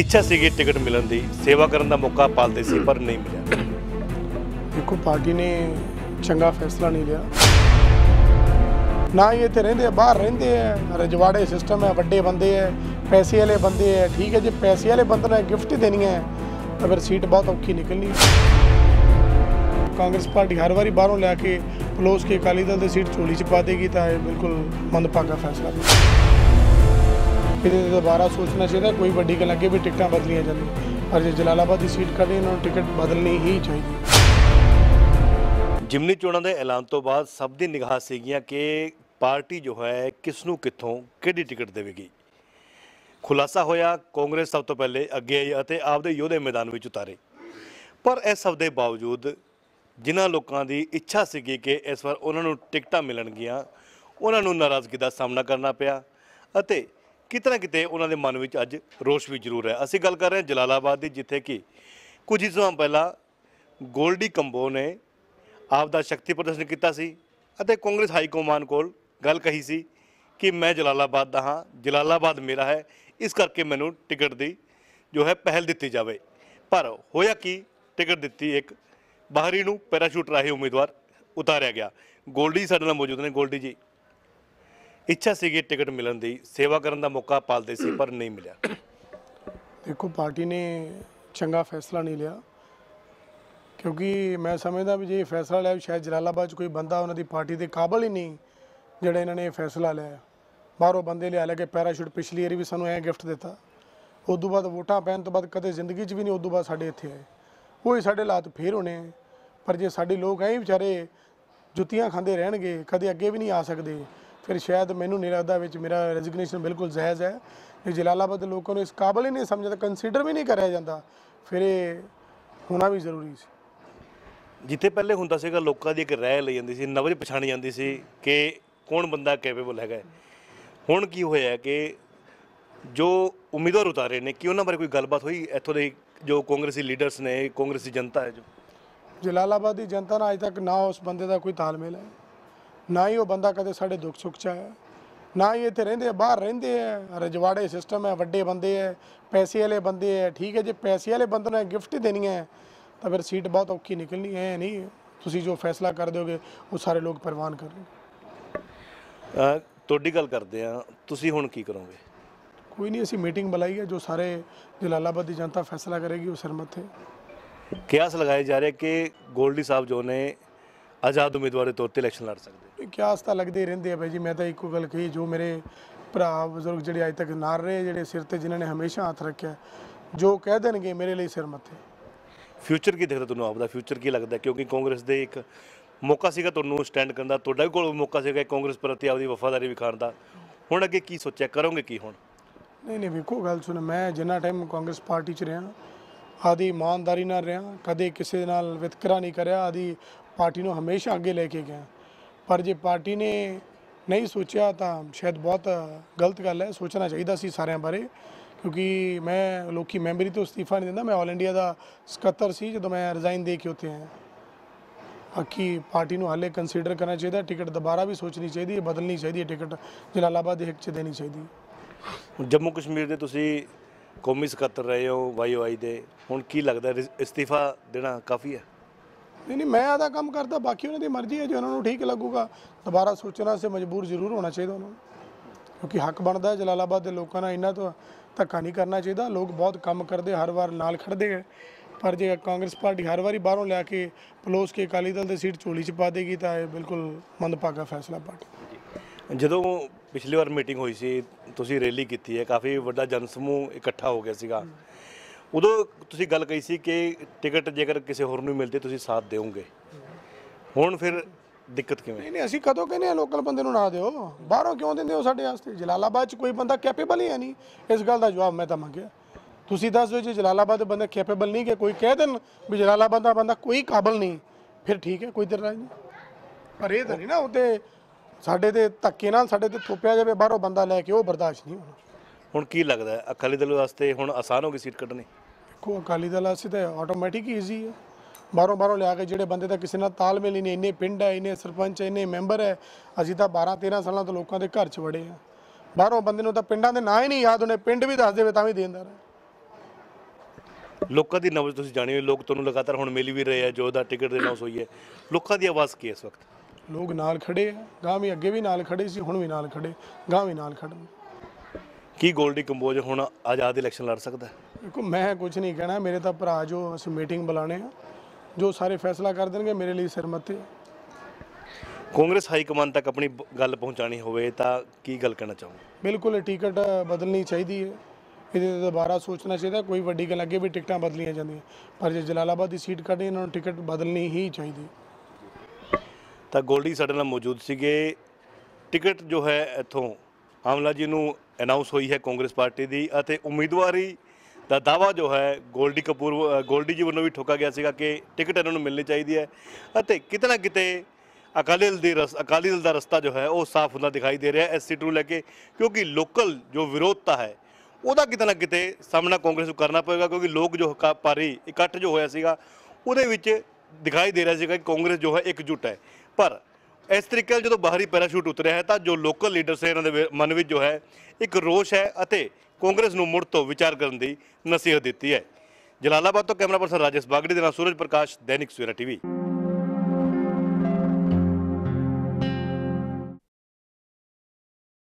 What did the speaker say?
ਇੱਛਾ ਸੀਗੀ ਟਿਕਟ ਮਿਲਣ ਦੀ, ਸੇਵਾ ਕਰਨ ਦਾ ਮੌਕਾ ਪਾਲਦੇ ਸੀ, ਪਰ ਨਹੀਂ ਮਿਲਿਆ। ਦੇਖੋ ਪਾਰਟੀ ਨੇ ਚੰਗਾ ਫੈਸਲਾ ਨਹੀਂ ਲਿਆ। ਨਾ ਹੀ ਇੱਥੇ ਰਹਿੰਦੇ ਆ, ਬਾਹਰ ਰਹਿੰਦੇ ਆ, ਰਜਵਾੜੇ ਸਿਸਟਮ ਹੈ, ਵੱਡੇ ਬੰਦੇ ਆ, ਪੈਸੇ ਵਾਲੇ ਬੰਦੇ ਆ, ਠੀਕ ਹੈ ਜੇ, ਪੈਸੇ ਵਾਲੇ ਬੰਦੇ ਨੇ ਗਿਫਟ ਦੇਣੀ ਹੈ, ਤਾਂ ਫਿਰ ਸੀਟ ਬਹੁਤ ਔਖੀ ਨਿਕਲਣੀ। ਕਾਂਗਰਸ ਪਾਰਟੀ ਹਰ ਵਾਰੀ ਬਾਹਰੋਂ ਲੈ ਕੇ, ਪਲੋਸ ਕੇ ਅਕਾਲੀ ਦਲ ਦੀ ਸੀਟ ਝੋਲੀ 'ਚ ਪਾ ਦੇਗੀ, ਤਾਂ ਇਹ ਬਿਲਕੁਲ ਮੰਦਭਾਗਾ ਫੈਸਲਾ। ਇਹਦੇ ਤੇ ਦੁਬਾਰਾ ਸੋਚਣਾ ਚਾਹੀਦਾ, ਕੋਈ ਵੱਡੀ ਗੱਲ ਅੱਗੇ ਵੀ ਟਿਕਟਾਂ ਬਦਲੀਆਂ ਜਾਂਦੀਆਂ। ਪਰ ਜੇ ਜਲਾਲਾਬਾਦ ਦੀ ਸੀਟ ਕੱਢੀ, ਇਹਨਾਂ ਨੂੰ ਟਿਕਟ ਬਦਲਣੀ ਹੀ ਚਾਹੀਦੀ। ਜਿਮਨੀ ਚੋਣਾਂ ਦੇ ਐਲਾਨ ਤੋਂ ਬਾਅਦ ਸਭ ਦੀ ਨਿਗਾਹ ਸੀਗੀਆਂ ਕਿ ਪਾਰਟੀ ਜੋ ਹੈ ਕਿਸ ਨੂੰ ਕਿੱਥੋਂ, ਕਿਹੜੀ ਟਿਕਟ ਦੇਵੇਗੀ? ਖੁਲਾਸਾ ਹੋਇਆ, ਕਾਂਗਰਸ ਸਭ ਤੋਂ ਪਹਿਲੇ ਅੱਗੇ ਆਈ ਅਤੇ ਆਪਦੇ ਯੋਧੇ ਮੈਦਾਨ ਵਿੱਚ ਉਤਾਰੇ। ਪਰ ਇਸ ਸਭ ਦੇ ਬਾਵਜੂਦ ਜਿਨ੍ਹਾਂ ਲੋਕਾਂ ਦੀ ਇੱਛਾ ਸੀਗੀ ਕਿ ਇਸ ਵਾਰ ਉਹਨਾਂ ਨੂੰ ਟਿਕਟਾਂ ਮਿਲਣਗੀਆਂ, ਉਹਨਾਂ ਨੂੰ ਨਾਰਾਜ਼ਗੀ ਦਾ ਸਾਹਮਣਾ ਕਰਨਾ ਪਿਆ ਅਤੇ ਕਿਤੇ ਨਾ ਕਿਤੇ ਉਹਨਾਂ ਦੇ ਮਨ ਵਿੱਚ ਅੱਜ ਰੋਸ਼ ਵੀ ਜ਼ਰੂਰ ਹੈ। ਅਸੀਂ ਗੱਲ ਕਰ ਰਹੇ ਹਾਂ ਜਲਾਲਾਬਾਦ ਦੀ, ਜਿੱਥੇ ਕਿ ਕੁਝ ਹੀ ਸਮਾਂ ਪਹਿਲਾਂ ਗੋਲਡੀ ਕੰਬੋ ਨੇ ਆਪ ਦਾ ਸ਼ਕਤੀ ਪ੍ਰਦਰਸ਼ਨ ਕੀਤਾ ਸੀ ਅਤੇ ਕਾਂਗਰਸ ਹਾਈ ਕਮਾਨ ਕੋਲ ਗੱਲ ਕਹੀ ਸੀ ਕਿ ਮੈਂ ਜਲਾਲਾਬਾਦ ਦਾ ਹਾਂ, ਜਲਾਲਾਬਾਦ ਮੇਰਾ ਹੈ, ਇਸ ਕਰਕੇ ਮੈਨੂੰ ਟਿਕਟ ਦੀ ਜੋ ਹੈ ਪਹਿਲ ਦਿੱਤੀ ਜਾਵੇ। ਪਰ ਹੋਇਆ ਕੀ, ਟਿਕਟ ਦਿੱਤੀ ਇੱਕ ਬਾਹਰੀ ਨੂੰ ਪੈਰਾਸ਼ੂਟ ਰਾਹੀਂ ਉਮੀਦਵਾਰ ਉਤਾਰਿਆ ਗਿਆ। ਗੋਲਡੀ ਸਾਡੇ ਨਾਲ ਮੌਜੂਦ ਨੇ। ਗੋਲਡੀ ਜੀ। ਇੱਛਾ ਸੀਗੀ ਟਿਕਟ ਮਿਲਣ ਦੀ, ਸੇਵਾ ਕਰਨ ਦਾ ਮੌਕਾ ਪਾਲਦੇ ਸੀ, ਪਰ ਨਹੀਂ ਮਿਲਿਆ। ਦੇਖੋ, ਪਾਰਟੀ ਨੇ ਚੰਗਾ ਫੈਸਲਾ ਨਹੀਂ ਲਿਆ। ਕਿਉਂਕਿ ਮੈਂ ਸਮਝਦਾ ਵੀ ਜੇ ਇਹ ਫੈਸਲਾ ਲਿਆ ਵੀ ਸ਼ਾਇਦ ਜਲਾਲਾਬਾਦ 'ਚ ਕੋਈ ਬੰਦਾ ਉਹਨਾਂ ਦੀ ਪਾਰਟੀ ਦੇ ਕਾਬਲ ਹੀ ਨਹੀਂ, ਜਿਹੜਾ ਇਹਨਾਂ ਨੇ ਫੈਸਲਾ ਲਿਆ। ਬਾਹਰੋਂ ਬੰਦੇ ਲਿਆ ਲੈ ਕੇ ਪੈਰਾਸ਼ੂਟ ਪਿਛਲੀ ਵਾਰੀ ਵੀ ਸਾਨੂੰ ਐ ਗਿਫਟ ਦਿੱਤਾ। ਉਸ ਤੋਂ ਬਾਅਦ ਵੋਟਾਂ ਪੈਣ ਤੋਂ ਬਾਅਦ ਕਦੇ ਜ਼ਿੰਦਗੀ 'ਚ ਵੀ ਨਹੀਂ ਉਸ ਤੋਂ ਬਾਅਦ ਸਾਡੇ ਇੱਥੇ ਆਏ। ਉਹੀ ਸਾਡੇ ਹਾਲਾਤ ਫੇਰ ਹੋਣੇ ਆ। ਪਰ ਜੇ ਸਾਡੇ ਲੋਕ ਐਂ ਵਿਚਾਰੇ ਜੁੱਤੀਆਂ ਖਾਂਦੇ ਰਹਿਣਗੇ, ਕਦੇ ਅੱਗੇ ਵੀ ਨਹੀਂ ਆ ਸਕਦੇ। ਫਿਰ ਸ਼ਾਇਦ ਮੈਨੂੰ ਨਹੀਂ ਲੱਗਦਾ ਵਿੱਚ ਮੇਰਾ ਰੈਜ਼ਿਗਨੇਸ਼ਨ ਬਿਲਕੁਲ ਜਾਇਜ਼ ਹੈ। ਜੇ ਜਲਾਲਾਬਾਦ ਦੇ ਲੋਕਾਂ ਨੂੰ ਇਸ ਕਾਬਲ ਹੀ ਨਹੀਂ ਸਮਝਦਾ ਕੰਸੀਡਰ ਵੀ ਨਹੀਂ ਕਰਿਆ ਜਾਂਦਾ। ਫਿਰ ਇਹ ਹੋਣਾ ਵੀ ਜ਼ਰੂਰੀ ਸੀ। ਜਿੱਥੇ ਪਹਿਲੇ ਹੁੰਦਾ ਸੀਗਾ ਲੋਕਾਂ ਦੀ ਇੱਕ ਰਾਏ ਲਈ ਜਾਂਦੀ ਸੀ ਨਵਜ ਪਛਾਣੀ ਜਾਂਦੀ ਸੀ ਕਿ ਕੌਣ ਬੰਦਾ ਕੈਪੇਬਲ ਹੈਗਾ ਹੈ। ਹੁਣ ਕੀ ਹੋਇਆ ਕਿ ਜੋ ਉਮੀਦਵਾਰ ਉਤਾਰੇ ਨੇ ਕਿ ਉਹਨਾਂ ਬਾਰੇ ਕੋਈ ਗੱਲਬਾਤ ਹੋਈ? ਇੱਥੋਂ ਦੇ ਜੋ ਕਾਂਗਰਸੀ ਲੀਡਰਸ ਨੇ ਕਾਂਗਰਸੀ ਜਨਤਾ ਹੈ ਜੋ। ਜਲਾਲਾਬਾਦ ਦੀ ਜਨਤਾ ਨਾਲ ਅਜੇ ਤੱਕ ਨਾ ਉਸ ਬੰਦੇ ਦਾ ਕੋਈ ਤਾਲਮੇਲ ਹੈ। ਨਾ ਹੀ ਉਹ ਬੰਦਾ ਕਦੇ ਸਾਡੇ ਦੁੱਖ ਸੁੱਖ 'ਚ ਆਇਆ। ਨਾ ਹੀ ਇੱਥੇ ਰਹਿੰਦੇ ਆ ਬਾਹਰ ਰਹਿੰਦੇ ਆ ਰਜਵਾੜੇ ਸਿਸਟਮ ਹੈ ਵੱਡੇ ਬੰਦੇ ਆ ਪੈਸੇ ਵਾਲੇ ਬੰਦੇ ਆ ਠੀਕ ਹੈ ਜੇ ਪੈਸੇ ਵਾਲੇ ਬੰਦੇ ਨੇ ਗਿਫਟ ਦੇਣੀ ਹੈ ਤਾਂ ਫਿਰ ਸੀਟ ਬਹੁਤ ਔਖੀ ਨਿਕਲਣੀ ਹੈ ਨਹੀਂ। ਤੁਸੀਂ ਜੋ ਫੈਸਲਾ ਕਰ ਦਿਓਗੇ ਉਹ ਸਾਰੇ ਲੋਕ ਪ੍ਰਵਾਨ ਕਰਨਗੇ ਅਹ ਤੁਹਾਡੀ ਗੱਲ ਕਰਦੇ ਆ ਤੁਸੀਂ ਹੁਣ ਕੀ ਕਰੋਗੇ? ਕੋਈ ਨਹੀਂ ਅਸੀਂ ਮੀਟਿੰਗ ਬੁਲਾਈ ਹੈ ਜੋ ਸਾਰੇ ਜਲਾਲਾਬਾਦ ਦੀ ਜਨਤਾ ਫੈਸਲਾ ਕਰੇਗੀ ਉਹ ਸਰਮਤ ਹੈ ਕਿਆਸ ਲਗਾਏ ਜਾ ਰਹੇ ਕਿ ਗੋਲਡੀ ਸਾਹਿਬ ਜੋ ਨੇ ਆਜ਼ਾਦ ਉਮੀਦਵਾਰ ਦੇ ਤੌਰ ਤੇ ਇਲੈਕਸ਼ਨ ਲੜ ਸਕਦੇ। ਕਿਆਸ ਤਾਂ ਲੱਗਦੇ ਰਹਿੰਦੇ ਆ ਬਾਈ ਜੀ। ਮੈਂ ਤਾਂ ਇੱਕੋ ਗੱਲ ਕਹੀ ਜੋ ਮੇਰੇ ਭਰਾ ਬਜ਼ੁਰਗ ਜਿਹੜੇ ਅੱਜ ਤੱਕ ਨਾਲ ਰਹੇ ਜਿਹੜੇ ਸਿਰ ਤੇ ਜਿਨ੍ਹਾਂ ਨੇ ਹਮੇਸ਼ਾ ਹੱਥ ਰੱਖਿਆ ਜੋ ਕਹਿ ਦੇਣਗੇ ਮੇਰੇ ਲਈ ਸਿਰ ਮੱਥੇ। ਫਿਊਚਰ ਕੀ ਦਿਖਦਾ ਤੁਹਾਨੂੰ ਆਪਦਾ? ਫਿਊਚਰ ਕੀ ਲੱਗਦਾ? ਕਿਉਂਕਿ ਕਾਂਗਰਸ ਦੇ ਇੱਕ ਮੌਕਾ ਸੀਗਾ ਤੁਹਾਨੂੰ ਸਟੈਂਡ ਕਰਨ ਦਾ। ਤੁਹਾਡਾ ਵੀ ਕੋਲ ਮੌਕਾ ਸੀਗਾ ਕਾਂਗਰਸ ਪ੍ਰਤੀ ਆਪਦੀ ਵਫਾਦਾਰੀ ਵਿਖਾਉਣ ਦਾ। ਹੁਣ ਅੱਗੇ ਕੀ ਸੋਚਿਆ? ਕਰੋਗੇ ਕੀ ਹੁਣ? ਨਹੀਂ ਨਹੀਂ ਵੇਖੋ ਗੱਲ ਸੁਣ। ਮੈਂ ਜਿੰਨਾ ਟਾਈਮ ਕਾਂਗਰਸ ਪਾਰਟੀ 'ਚ ਰਿਹਾ ਆਦੀ ਇਮਾਨਦਾਰੀ ਨਾਲ ਰਿਹਾ ਕਦੇ ਕਿਸੇ ਨਾਲ ਵਿਤਕਰਾ ਨਹੀਂ ਕਰਿਆ ਆਦੀ ਪਾਰਟੀ ਨੂੰ ਹਮੇਸ਼ਾ ਅੱਗੇ ਲੈ ਕੇ ਗਿਆ। ਪਰ ਜੇ ਪਾਰਟੀ ਨੇ ਨਹੀਂ ਸੋਚਿਆ ਤਾਂ ਸ਼ਾਇਦ ਬਹੁਤ ਗਲਤ ਗੱਲ ਹੈ। ਸੋਚਣਾ ਚਾਹੀਦਾ ਸੀ ਸਾਰਿਆਂ ਬਾਰੇ, ਕਿਉਂਕਿ ਮੈਂ ਲੋਕੀ ਮੈਂਬਰੀ ਤੋਂ ਅਸਤੀਫਾ ਨਹੀਂ ਦਿੰਦਾ। ਮੈਂ ਆਲ ਇੰਡੀਆ ਦਾ ਸਕੱਤਰ ਸੀ ਜਦੋਂ ਮੈਂ ਰਿਜ਼ਾਈਨ ਦੇ ਕੇ ਉੱਥੇ ਆਇਆ। ਬਾਕੀ ਪਾਰਟੀ ਨੂੰ ਹਾਲੇ ਕੰਸੀਡਰ ਕਰਨਾ ਚਾਹੀਦਾ ਟਿਕਟ ਦੁਬਾਰਾ ਵੀ ਸੋਚਣੀ ਚਾਹੀਦੀ ਹੈ, ਬਦਲਣੀ ਚਾਹੀਦੀ ਹੈ ਟਿਕਟ। ਜਲਾਲਾਬਾਦ ਦੇ ਹਿੱਕ 'ਚ ਦੇਣੀ ਚਾਹੀਦੀ ਹੈ। ਜੰਮੂ ਕਸ਼ਮੀਰ ਦੇ ਤੁਸੀਂ ਕੌਮੀ ਸਕੱਤਰ ਰਹੇ ਹੋ ਵਾਈਓਆਈ ਦੇ। ਹੁਣ ਕੀ ਲੱਗਦਾ ਰਿਸ- ਇਸਤੀਫਾ ਦੇਣਾ ਕਾਫੀ ਹੈ। ਨਹੀਂ ਨਹੀਂ, ਮੈਂ ਆਦਾ ਕੰਮ ਕਰਦਾ, ਬਾਕੀ ਉਹਨਾਂ ਦੀ ਮਰਜ਼ੀ ਹੈ, ਜੇ ਉਹਨਾਂ ਨੂੰ ਠੀਕ ਲੱਗੂਗਾ, ਦੁਬਾਰਾ ਸੋਚਣਾ ਸੇ ਮਜਬੂਰ ਜ਼ਰੂਰ ਹੋਣਾ ਚਾਹੀਦਾ ਉਹਨਾਂ ਨੂੰ। ਕਿਉਂਕਿ ਹੱਕ ਬਣਦਾ ਜਲਾਲਾਬਾਦ ਦੇ ਲੋਕਾਂ ਨਾਲ ਇਹਨਾਂ ਤੋਂ ਧੱਕਾ ਨਹੀਂ ਕਰਨਾ ਚਾਹੀਦਾ। ਲੋਕ ਬਹੁਤ ਕੰਮ ਕਰਦੇ, ਹਰ ਵਾਰ ਨਾਲ ਖੜਦੇ ਹੈ। ਪਰ ਜੇ ਕਾਂਗਰਸ ਪਾਰਟੀ ਹਰ ਵਾਰੀ ਬਾਹਰੋਂ ਲਿਆ ਕੇ ਪਲੋਸ ਕੇ ਅਕਾਲੀ ਦਲ ਦੇ ਸੀਟ ਝੋਲੀ 'ਚ ਪਾ ਦੇਗੀ, ਤਾਂ ਇਹ ਬਿਲਕੁਲ ਮੰਦਭਾਗਾ ਫੈਸਲਾ ਪਾਰਟੀ। ਜਦੋਂ ਪਿਛਲੀ ਵਾਰ ਮੀਟਿੰਗ ਹੋਈ ਸੀ, ਤੁਸੀਂ ਰੈਲੀ ਕੀਤੀ ਹੈ, ਕਾਫੀ ਵੱਡਾ ਜਨ ਸਮੂਹ ਇਕੱਠਾ ਹੋ ਗਿਆ ਸੀਗਾ। ਉਦੋਂ ਤੁਸੀਂ ਗੱਲ ਕਹੀ ਸੀ ਕਿ ਟਿਕਟ ਜੇਕਰ ਕਿਸੇ ਹੋਰ ਨੂੰ ਮਿਲਦੀ ਤੁਸੀਂ ਸਾਥ ਦਿਓਗੇ। ਹੁਣ ਫਿਰ ਦਿੱਕਤ ਕਿਵੇਂ? ਨਹੀਂ ਨਹੀਂ ਅਸੀਂ ਕਦੋਂ ਕਹਿੰਦੇ ਆ ਲੋਕਲ ਬੰਦੇ ਨੂੰ ਨਾ ਦਿਓ? ਬਾਹਰੋਂ ਕਿਉਂ ਦਿੰਦੇ ਹੋ ਸਾਡੇ ਵਾਸਤੇ? ਜਲਾਲਾਬਾਦ 'ਚ ਕੋਈ ਬੰਦਾ ਕੈਪੇਬਲ ਹੀ ਹੈ ਨਹੀਂ। ਇਸ ਗੱਲ ਦਾ ਜਵਾਬ ਮੈਂ ਤਾਂ ਮੰਗਿਆ ਤੁਸੀਂ ਦੱਸ ਦਿਓ ਜੇ ਜਲਾਲਾਬਾਦ ਦੇ ਬੰਦੇ ਕੈਪੇਬਲ ਨਹੀਂ ਕਿ ਕੋਈ ਕਹਿ ਦੇਣ ਵੀ ਜਲਾਲਾਬਾਦ ਦਾ ਬੰਦਾ ਕੋਈ ਕਾਬਲ ਨਹੀਂ ਫਿਰ ਠੀਕ ਹੈ ਕੋਈ ਇਤਰਾਜ਼ ਨਹੀਂ। ਪਰ ਇਹ ਤਾਂ ਨਹੀਂ ਨਾ ਉੱਤੇ ਸਾਡੇ ਤੇ ਧੱਕੇ ਨਾਲ ਸਾਡੇ ਤੇ ਥੋਪਿਆ ਜਾਵੇ ਬਾਹਰੋਂ ਬੰਦਾ ਲੈ ਕੇ ਉਹ ਬਰਦਾਸ਼ਤ ਨਹੀਂ ਹੋਣਾ। ਹੁਣ ਕੀ ਲੱਗਦਾ ਹੈ? ਅਕਾਲੀ ਦਲ ਵਾਸਤੇ ਹੁਣ ਆਸਾਨ ਹੋ ਗਈ ਸੀਟ ਕੱਢਣੀ? ਦੇਖੋ ਅਕਾਲੀ ਦਲ ਵਾਸਤੇ ਤਾਂ ਆਟੋਮੈਟਿਕ ਹੀ ਈਜ਼ੀ ਹੈ। ਬਾਹਰੋਂ ਬਾਹਰੋਂ ਲਿਆ ਕੇ ਜਿਹੜੇ ਬੰਦੇ ਦਾ ਕਿਸੇ ਨਾਲ ਤਾਲਮੇਲ ਹੀ ਨਹੀਂ ਇੰਨੇ ਪਿੰਡ ਹੈ ਇੰਨੇ ਸਰਪੰਚ ਹੈ, ਇੰਨੇ ਮੈਂਬਰ ਹੈ ਅਸੀਂ ਤਾਂ 12 13 ਸਾਲਾਂ ਤੋਂ ਲੋਕਾਂ ਦੇ ਘਰ 'ਚ ਵੜੇ ਆ ਬਾਹਰੋਂ ਬੰਦੇ ਨੂੰ ਤਾਂ ਪਿੰਡਾਂ ਦੇ ਨਾਂ ਹੀ ਨਹੀਂ ਯਾਦ ਹੋਣੇ ਪਿੰਡ ਵੀ ਦੱਸ ਦੇਵੇ ਤਾਂ ਵੀ ਦੇਂਦਾ ਰਹੇ। ਲੋਕਾਂ ਦੀ ਨਬਜ਼ ਤੁਸੀਂ ਜਾਣੀ ਲੋਕ ਤੁਹਾਨੂੰ ਲਗਾਤਾਰ ਹੁਣ ਮਿਲ ਵੀ ਰਹੇ ਆ ਜੋ ਦਾ ਟਿਕਟ ਦੇ ਅਨਾਉਂਸ ਹੋਈ ਹੈ। ਲੋਕਾਂ ਦੀ ਆਵਾਜ਼ ਕੀ ਹੈ ਇਸ ਵਕਤ? ਲੋਕ ਨਾਲ ਖੜੇ ਆ ਗਾਂ ਵੀ ਅੱਗੇ ਵੀ ਨਾਲ ਖੜੇ ਸੀ ਹੁਣ ਵੀ ਨਾਲ ਖੜੇ ਗਾਂ ਵੀ ਨਾਲ ਖੜਨ। ਕੀ ਗੋਲਡੀ ਕੰਬੋਜ ਹੁਣ ਆਜ਼ਾਦ ਇਲੈਕਸ਼ਨ ਲੜ ਸਕਦਾ ਹੈ? ਦੇਖੋ ਮੈਂ ਕੁਝ ਨਹੀਂ ਕਹਿਣਾ ਮੇਰੇ ਤਾਂ ਭਰਾ ਜੋ ਅਸੀਂ ਮੀਟਿੰਗ ਬੁਲਾਣੇ ਆ ਜੋ ਸਾਰੇ ਫੈਸਲਾ ਕਰ ਦੇਣਗੇ ਮੇਰੇ ਲਈ ਸਿਰਮਤੇ ਕਾਂਗਰਸ ਹਾਈ ਕਮਾਂਡ ਤੱਕ ਆਪਣੀ ਬ- ਗੱਲ ਪਹੁੰਚਾਣੀ ਹੋਵੇ ਤਾਂ ਕੀ ਗੱਲ ਕਹਿਣਾ ਚਾਹੋਗੇ? ਬਿਲਕੁਲ ਇਹ ਟਿਕਟ ਬਦਲਣੀ ਚਾਹੀਦੀ ਹੈ। ਇਹਦੇ ਤੇ ਦੁਬਾਰਾ ਸੋਚਣਾ ਚਾਹੀਦਾ ਕੋਈ ਵੱਡੀ ਗੱਲ ਅੱਗੇ ਵੀ ਟਿਕਟਾਂ ਬਦਲੀਆਂ ਜਾਂਦੀਆਂ। ਪਰ ਜੇ ਜਲਾਲਾਬਾਦ ਦੀ ਸੀਟ ਕੱਢੀ ਇਹਨਾਂ ਨੂੰ ਟਿਕਟ ਬਦਲਣੀ ਹੀ ਚਾਹੀਦੀ ਤਾਂ ਗੋਲਡੀ ਸਾਡੇ ਨਾਲ ਮੌਜੂਦ ਸੀਗੇ। ਟਿਕਟ ਜੋ ਹੈ ਇੱਥੋਂ ਆਮਲਾ ਜੀ ਨੂੰ ਅਨਾਉਂਸ ਹੋਈ ਹੈ ਕਾਂਗਰਸ ਪਾਰਟੀ ਦੀ ਅਤੇ ਉਮੀਦਵਾਰੀ ਦਾ ਦਾਵਾ ਜੋ ਹੈ ਗੋਲਡੀ ਕਪੂਰ ਅ, ਗੋਲਡੀ ਜੀ ਵੱਲੋਂ ਵੀ ਠੋਕਾ ਗਿਆ ਸੀਗਾ ਕਿ ਟਿਕਟ ਇਹਨਾਂ ਨੂੰ ਮਿਲਣੀ ਚਾਹੀਦੀ ਹੈ। ਅਤੇ ਕਿਤੇ ਨਾ ਕਿਤੇ ਅਕਾਲੀ ਦਲ ਦੀ ਰਸ ਅਕਾਲੀ ਦਲ ਦਾ ਰਸਤਾ ਜੋ ਹੈ ਉਹ ਸਾਫ਼ ਹੁੰਦਾ ਦਿਖਾਈ ਦੇ ਰਿਹਾ ਹੈ ਇਸ ਸੀਟ ਨੂੰ ਲੈ ਕੇ ਕਿਉਂਕਿ ਲੋਕਲ ਜੋ ਵਿਰੋਧਤਾ ਹੈ ਉਹਦਾ ਕਿਤੇ ਨਾ ਕਿਤੇ ਸਾਹਮਣਾ ਕਾਂਗਰਸ ਨੂੰ ਕਰਨਾ ਪਵੇਗਾ ਕਿਉਂਕਿ ਲੋਕ ਜੋ ਹਕਾ- ਭਾਰੀ ਇਕੱਠ ਜੋ ਹੋਇਆ ਸੀਗਾ ਉਹਦੇ ਵਿੱਚ ਦਿਖਾਈ ਦੇ ਰਿਹਾ ਸੀਗਾ ਕਿ ਕਾਂਗਰਸ ਜੋ ਹੈ ਇਕਜੁੱਟ ਹੈ। ਪਰ ਇਸ ਤਰੀਕੇ ਨਾਲ ਜਦੋਂ ਬਾਹਰੀ ਪੈਰਾਸ਼ੂਟ ਉਤਰਿਆ ਹੈ ਤਾਂ ਜੋ ਲੋਕਲ ਲੀਡਰਸ ਹੈ ਇਹਨਾਂ ਦੇ ਵਿ- ਮਨ ਵਿੱਚ ਜੋ ਹੈ ਇੱਕ ਰੋਸ਼ ਹੈ ਅਤੇ ਕਾਂਗਰਸ ਨੂੰ ਮੁੜ ਤੋਂ ਵਿਚਾਰ ਕਰਨ ਦੀ ਨਸੀਹਤ ਦਿੱਤੀ ਹੈ। ਜਲਾਲਾਬਾਦ ਤੋਂ ਕੈਮਰਾ ਪਰਸਨ ਰਾਜੇਸ਼ ਬਾਗੜੀ ਦੇ ਨਾਲ ਸੂਰਜ ਪ੍ਰਕਾਸ਼, ਦੈਨਿਕ ਸਵੇਰਾ ਟੀਵੀ।